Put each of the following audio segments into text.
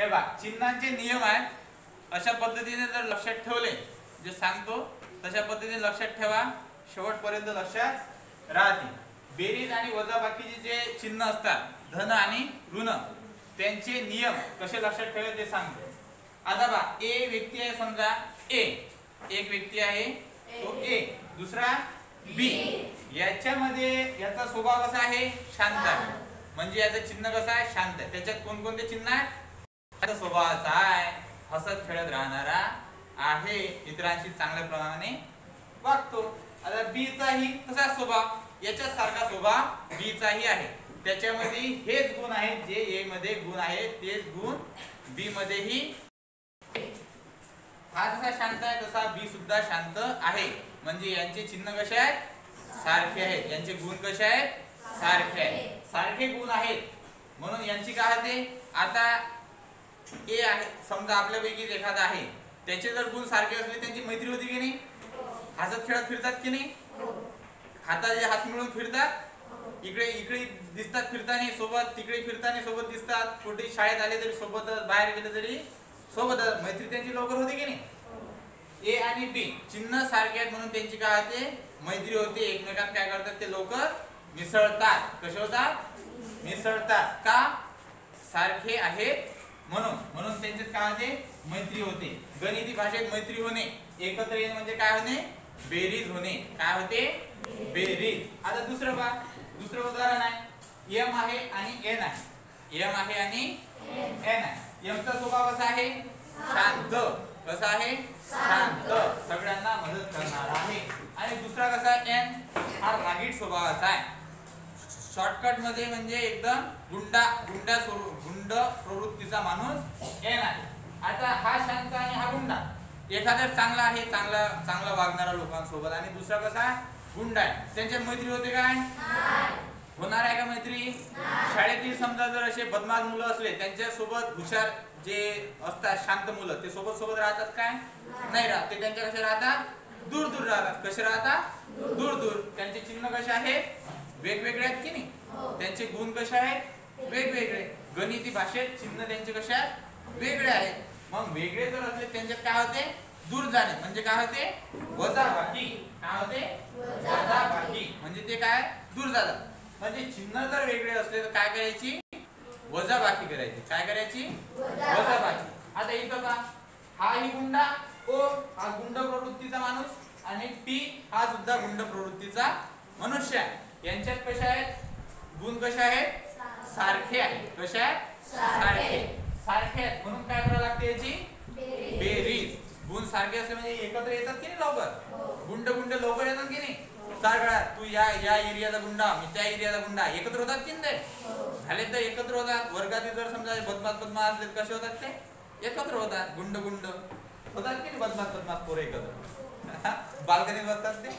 हे बा चिन्हांचे नियम आहेत. अशा पद्धतीने जर लक्षात ठेवले जे सांगतो तशा पद्धतीने लक्षात ठेवा. शेवटपर्यंत लक्षात राहते. बेरीज आणि वजाबाकीचे जे चिन्ह असतात धन आणि ऋण त्यांचे नियम कसे लक्षात ठेवायचे ते सांगतो. आता बा ए व्यक्ती आहे समजा ए. एक व्यक्ती आहे तो ए. दुसरा बी. याच्यामध्ये याचा स्वभाव कसा आहे? शांत आहे. म्हणजे याचं चिन्ह कसं आहे? शांत आहे. त्याच्यात कोणकोणते चिन्ह आहे शांत स्वभावाचा आहे हसत खेळत राहणारा आहे इतरांशी चांगल्या प्रमाणे वागतो. आता बी चाही तसा स्वभाव? याच्या सारखा स्वभाव बी चाही आहे. त्याच्यामध्ये हेच गुण आहेत जे ए मध्ये गुण आहेत तेच गुण बी मध्येही. हा जसा शांत आहे तसा बी सुद्धा शांत आहे. म्हणजे यांचे चिन्ह कसे आहेत? सारखे आहेत. यांचे गुण कसे आहेत? सारखे आहेत. सारखे गुण आहेत. म्हणून यांची काय होते? आता ए आहे समजा आपल्यापैकी एखादा आहे त्याचे जर गुण सारखे असले त्यांची मैत्री होती की नाही? हसत खेळत फिरतात की नाही? हाताचे हात मिळून फिरतात? इकडे इकडे दिसतात फिरताना सोबत तिकडे फिरताना सोबत दिसतात. कुठे शाळेत आले तरी सोबतच बाहेर गेले तरी सोबतच मैत्री त्यांची लवकर होते की नाही? ए आणि बी चिन्ह सारखे आहेत म्हणून त्यांची काय होते? मैत्री होते. एकमेकांत काय करतात ते लवकर मिसळतात. कसे होतात? मिसळतात. का? सारखे आहेत. म्हणून म्हणून त्यांच्यात काय होते मैत्री होते. गणिती भाषेत मैत्री होणे एकत्र येणे म्हणजे काय होणे? बेरीज होणे. काय होते? बेरीज. आता दुसरं पहा. दुसरं उदाहरण आहे. एम आहे आणि एन आहे. एम आहे आणि एन आहे. एमचा स्वभाव कसा आहे? शांत. कसा आहे? शांत. सगळ्यांना मदत करणार आहे. आणि दुसरा कसा एन हा रागीट स्वभावाचा आहे. शॉर्टकटमध्ये म्हणजे एकदम गुंडा गुंडा गुंड प्रवृत्तीचा माणूस येणार आता हा शांत आणि हा गुंडा. एखादा चांगला आहे चांगला चांगला वागणारा लोकांसोबत. आणि दुसरा कसा? गुंडा आहे. त्यांच्यात मैत्री होते काय? होणार आहे का मैत्री? शाळेतील समजा जर असे बदमाश मुलं असले त्यांच्यासोबत हुशार जे असतात शांत मुलं ते सोबत सोबत राहतात काय? नाही राहत. ते त्यांच्या कसे राहतात? दूर दूर राहतात. कसे राहतात? दूर दूर त्यांचे चिन्ह कसे आहेत वेगवेगळे आहेत की नाही? त्यांचे गुण कसे आहेत? वेगवेगळे. गणिती भाषेत चिन्ह त्यांचे कसे आहेत? वेगळे आहेत. मग वेगळे जर असले त्यांच्यात काय होते? दूर जाणे. म्हणजे काय होते? वजाबाकी. काय होते? वजाबाकी. म्हणजे ते काय? दूर जातात. म्हणजे चिन्ह जर वेगळे असले तर काय करायची? वजाबाकी करायची. काय करायची? वजाबाकी. आता इथं का हा ही गुंडा ओ हा गुंड प्रवृत्तीचा माणूस आणि टी हा सुद्धा गुंड प्रवृत्तीचा मनुष्य आहे. यांच्यात कशा आहेत? गुण कशा आहेत? सारखे आहेत. कशा आहेत? सारखे सारखे. आहेत. म्हणून काय करावं लागते याची? बेरीज. गुण सारखे असले म्हणजे एकत्र येतात की नाही लवकर? गुंड गुंड लवकर येतात की नाही? सारखा तू या या एरियाचा गुंडा मी त्या एरियाचा गुंडा. एकत्र होतात की नाही? ते? झाले तर एकत्र होतात. वर्गातील जर समजा बदमाश बदमाश असले कसे होतात ते? एकत्र होतात. गुंड गुंड. होतात की नाही? बदमाश बदमाश पोरं एकत्र? बाल्कनीत बसतात ते?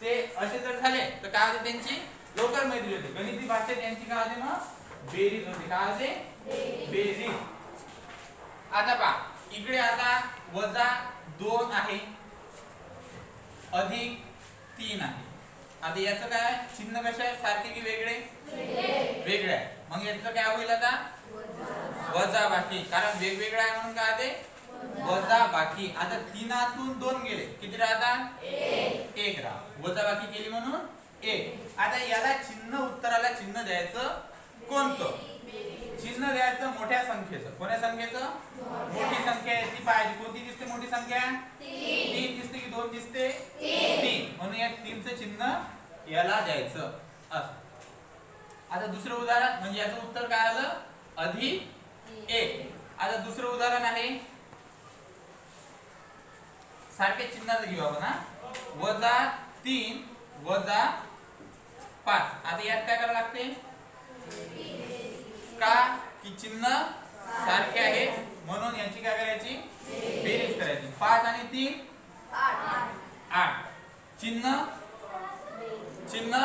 ते असे जर झाले तर काय होते त्यांची? लवकर मैत्री होते. गणिती भाषेत त्यांची काय होते मग? बेरीज होते. काय होते? बेरीज. आता पहा. इकडे आता वजा दोन आहे. अधिक तीन आहे. आता याचं काय? चिन्ह कसे आहे सारखे की वेगळे? वेगळे आहे मग याचं काय होईल आता? वजा. बाकी. कारण वेगवेगळं आहे म्हणून काय ते वजा बाकी. आता तीनातून दोन गेले. किती राहतात एक राहा. वजा बाकी केली म्हणून एक. आता याला चिन्ह उत्तराला चिन्ह द्यायचं कोणतं? चिन्ह द्यायचं मोठ्या संख्येचं. कोण्या संख्येचं? मोठी संख्या आहे ती पाहिजे. कोणती दिसते मोठी संख्या? तीन दिसते की दोन दिसते? तीन. म्हणून या तीनचं चिन्ह याला द्यायचं. असं. आता दुसरं उदाहरण म्हणजे याचं उत्तर काय आलं? अधिक एक. आता दुसरं उदाहरण आहे. सारखे चिन्हाचं घेऊ आपण हा? वजा तीन वजा पाच. आता यात काय करावं लागते? का? की चिन्ह सारखे आहेत म्हणून याची काय करायची? बेरीज करायची. पाच आणि तीन? आठ. चिन्ह? चिन्ह?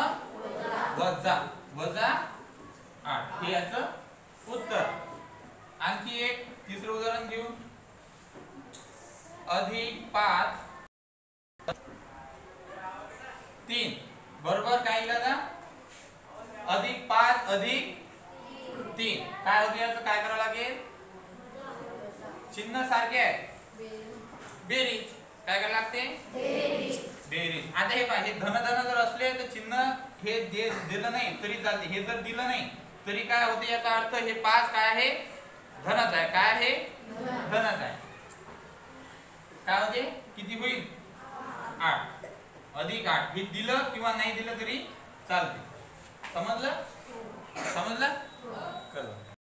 वजा. वजा आठ. हे याचं उत्तर. आणखी एक तिसरं उदाहरण घेऊ. अधिक पाच तीन. बरोबर काय येईल आता? अधिक पाच अधिक तीन. काय होते याचं? काय करावं लागेल? चिन्ह सारखे आहे. बेरीज. काय करायला लागते? बेरीज. आता हे पाहिजे धन धन जर असले तर चिन्ह हे दिलं नाही तरी चालते. हे जर दिलं नाही तरी काय होते याचा अर्थ हे पाच काय आहे? धनच आहे. काय आहे? धनच आहे. काय होते? किती होईल? आठ. अधिक आठ. मी दिलं किंवा नाही दिलं तरी चालते. समजलं? समजलं?